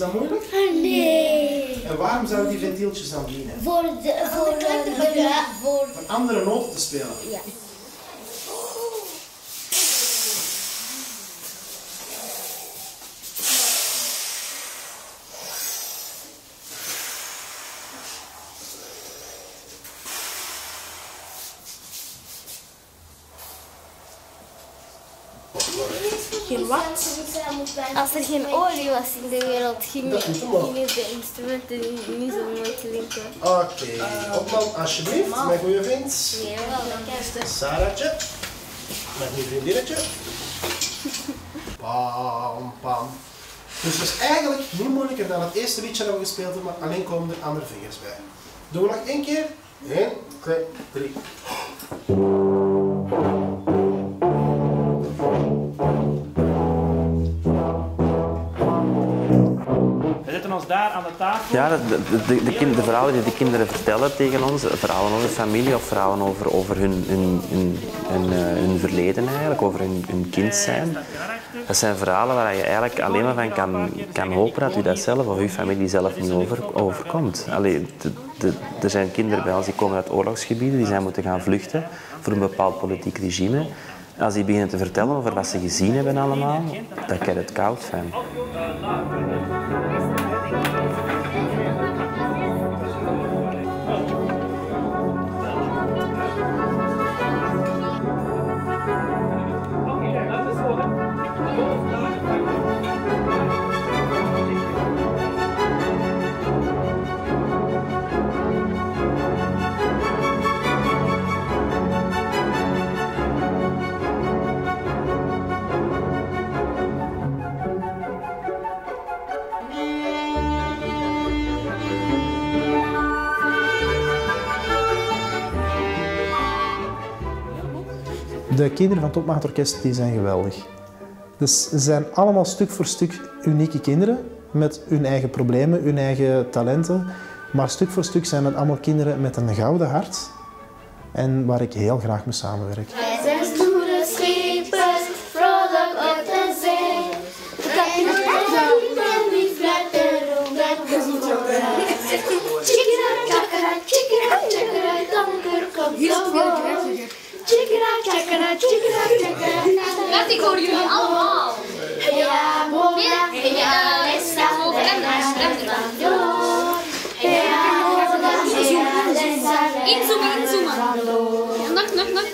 Is dat moeilijk? Ah, nee. En waarom zouden die ventieltjes dan dienen? Voor de, voor de, voor, de, voor, andere noten te spelen. Ja. Geen wat? Als er geen olie was in de wereld, gingen de instrumenten niet- zo mooi klinken. Oké, Opman, alsjeblieft, mijn goede vriend. Nee, wel, lekker. Saratje. Mijn nieuw vriendinnetje. Pam, pam. Dus het is eigenlijk niet moeilijker dan het eerste liedje dat we gespeeld hebben, maar alleen komen er andere vingers bij. Doen we nog één keer? 1, 2, 3. Daar aan de tafel. Ja, de, de, de, verhalen die de kinderen vertellen tegen ons, verhalen over familie of verhalen over, over hun, hun, eh, hun verleden eigenlijk, over hun, hun kind zijn. Dat zijn verhalen waar je eigenlijk alleen maar van kan, kan hopen dat u dat zelf of uw familie zelf niet over, overkomt. Allee, de, er zijn kinderen bij ons die komen uit oorlogsgebieden, die zijn moeten gaan vluchten voor een bepaald politiek regime. Als die beginnen te vertellen over wat ze gezien hebben allemaal, dan krijg je het koud van. De kinderen van het Topmachtorkest die zijn geweldig. Dus ze zijn allemaal stuk voor stuk unieke kinderen met hun eigen problemen, hun eigen talenten. Maar stuk voor stuk zijn het allemaal kinderen met een gouden hart en waar ik heel graag mee samenwerk. Wacht, ik hoor jullie allemaal. Ja, mola, Nee, ja, eh, esta, over en naar rechts, Ja, mola, ja, esta, Inzoomen, inzoomen. Nog, nog, nog,